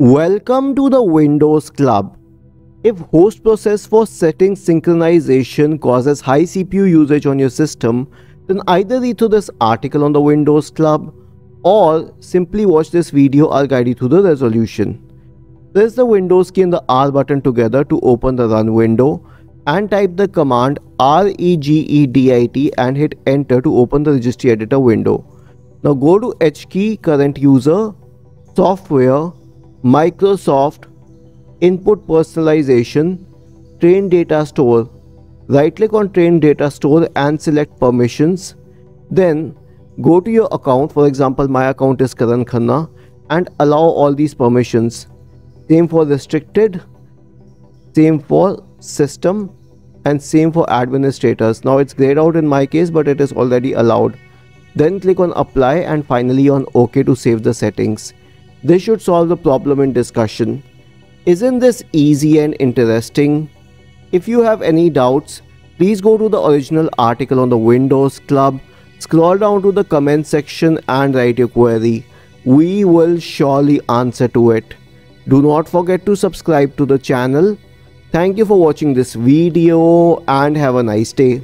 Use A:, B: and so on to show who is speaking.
A: Welcome to the Windows Club. If host process for setting synchronization causes high CPU usage on your system, then either read through this article on the Windows Club or simply watch this video I'll guide you through the resolution. Press the Windows key and the R button together to open the run window and type the command regedit and hit enter to open the registry editor window. Now go to H key current user, software, Microsoft, input personalization, train data store. Right click on train data store and select permissions. Then go to your account, for example my account is Karan Khanna and allow all these permissions. Same for restricted, same for system and same for administrators. Now it's grayed out in my case but it is already allowed. Then click on apply and finally on OK to save the settings. This should solve the problem in discussion. Isn't this easy and interesting? If you have any doubts, please go to the original article on the Windows Club, scroll down to the comment section and write your query. We will surely answer to it. Do not forget to subscribe to the channel. Thank you for watching this video and have a nice day.